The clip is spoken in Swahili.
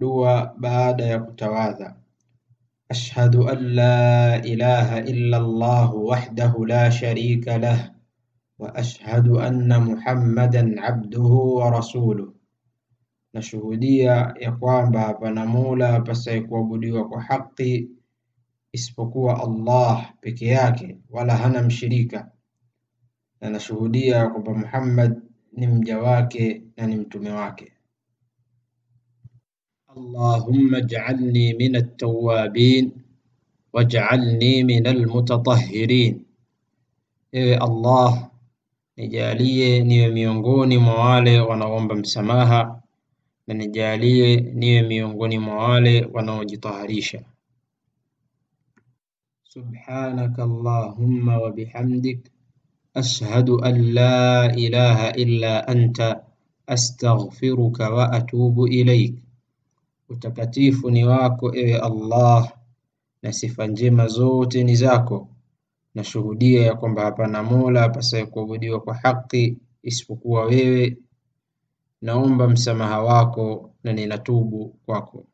dua baada ya kutawadha. Ashhadu an la ilaha illa Allah wahdahu la sharika lah wa ashhadu anna Muhammadan abduhu wa rasuluh, nashuhudia ya kwamba hapana mola apasaye kuabudiwa kwa haki isipokuwa Allah peke yake, wala hana mshirika, na nashuhudia kwamba Muhammad ni mja wake na ni mtume wake. Allahumma ij'alni min at-tawwabin waj'alni min al-mutatahhirin, ewe Allah nijalie niwe miongoni mwa wale wanaoomba msamaha na nijalie niwe miongoni mwa wale wanaojitaharisha. Subhanaka Allahumma wa bihamdik ashhadu an la ilaha illa anta astaghfiruka wa atubu ilaik. Utakatifu ni wako ewe Allah, na sifa njema zote ni zako. na Nashuhudia ya kwamba hapana mola apasaye kuabudiwa kwa haki isipokuwa wewe. Naomba msamaha wako na ninatubu kwako.